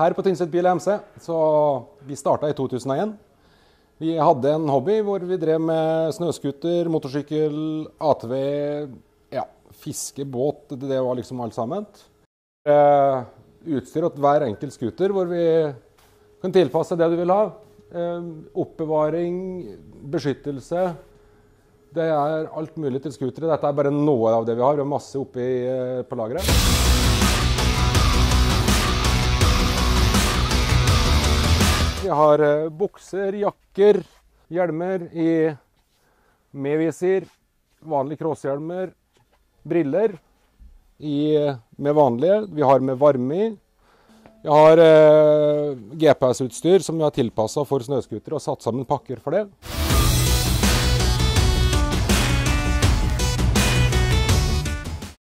Her på Tynset bil MC, så vi starta i 2001. Vi hadde en hobby hvor vi drev med snøscooter, motorsykkel, ATV, ja, fiske, båt. Det var liksom alt sammen. Eh, utstyr til hver enkelt scooter hvor vi kan tilpasse det du vil ha. Eh, oppbevaring, beskyttelse. Det er alt mulig til scootere. Dette er bare noe av det vi har. Vi har masse oppi eh, på lageret. Vi har eh, bukser, jakker, hjelmer i med visir, vanlige crosshjelmer, briller i, med vanlige. Vi har med varme i. Vi har eh, GPS-utstyr som vi har tilpassa for snøscootere og satt sammen pakker for det.